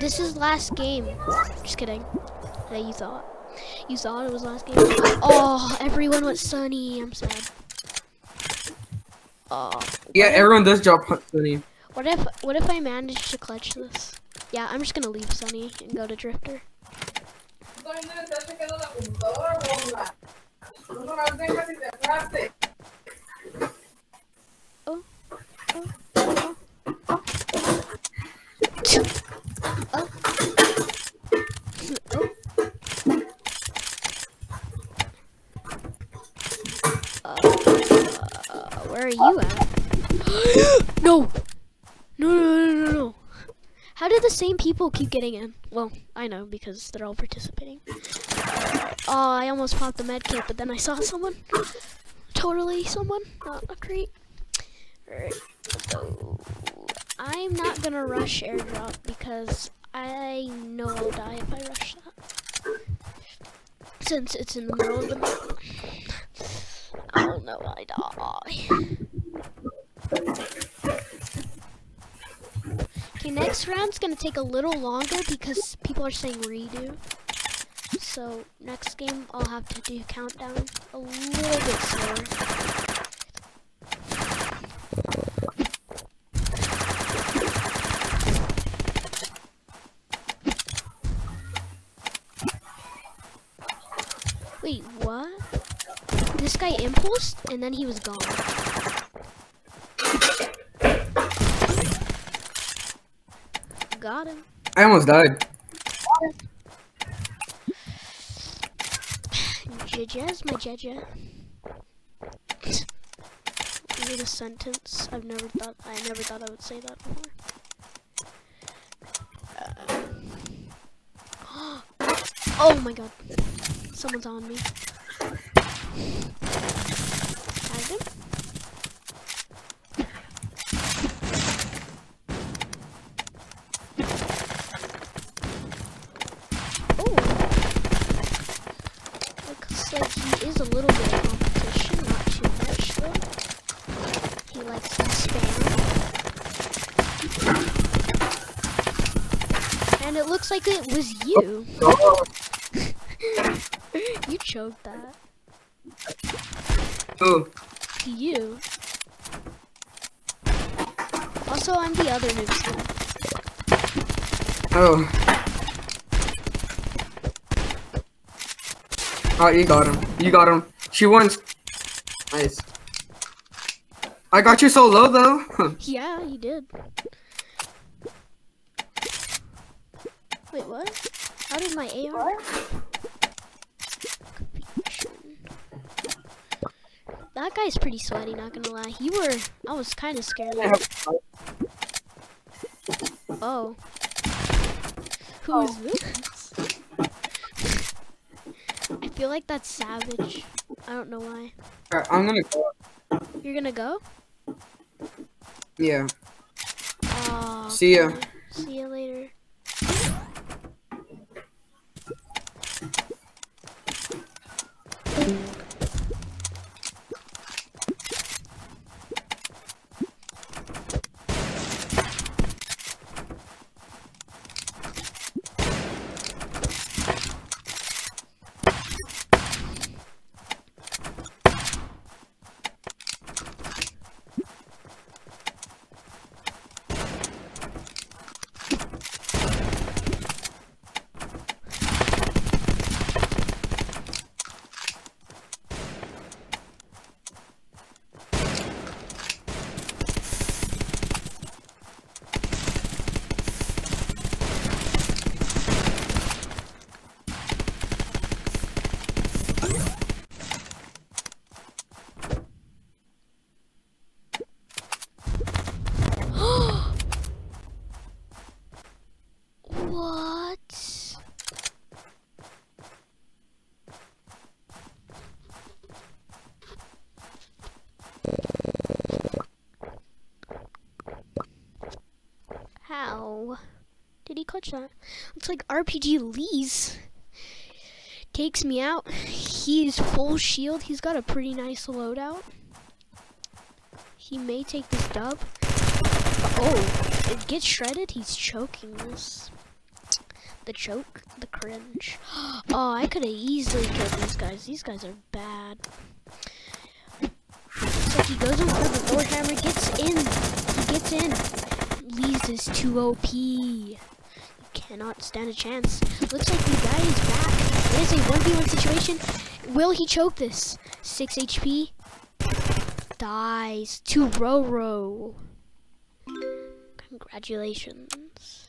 This is last game. Just kidding. Yeah, you thought. You thought it was last game. Oh, everyone went Sunny. I'm sad. Oh. Yeah, what if- everyone does drop Sunny. What if what if I manage to clutch this? Yeah, I'm just gonna leave Sunny and go to Drifter. Oh, oh, oh, oh. Oh. Oh. Uh, where are you at? no! No, no, no, no, no. How did the same people keep getting in? Well, I know because they're all participating. Oh, I almost popped the med kit, but then I saw someone. Totally someone. Not, a great. Alright, I'm not gonna rush airdrop because I know I'll die if I rush that. Since it's in the middle of the map. Oh no, I die. Okay, next round's gonna take a little longer because people are saying redo. So next game I'll have to do countdown a little bit slower. Wait, what? This guy impulsed and then he was gone. Got him. I almost died. Jejez, my jeje. Read a sentence. I've never thought. I never thought I would say that before. Uh, oh my god! Someone's on me. Him. Oh. Looks like he is a little bit of competition, not too much though. He likes to spam. And it looks like it was you. you choked that. Oh, You. Also, I'm the other noob oh. Oh, you got him. You got him. She wins. Nice. I got you so low though. Yeah, he did. Wait, what? How did my AR? Confusion. That guy's pretty sweaty, not gonna lie. You were, I was kind of scared. Oh. Who is this? Feel like that's savage. I don't know why. Alright, I'm gonna go. You're gonna go? Yeah. Aw, See ya. okay. See ya later. What? How did he clutch that? Looks like RPG Lee's takes me out. He's full shield. He's got a pretty nice loadout. He may take this dub. Oh, it gets shredded. He's choking this. The choke, the cringe. Oh, I could have easily killed these guys. These guys are bad. Like he goes in for the Warhammer, gets in. He gets in. Leaves is too OP. Cannot stand a chance. Looks like the guy is back. It is a 1v1 situation. Will he choke this? 6 HP. Dies to Roro. Congratulations.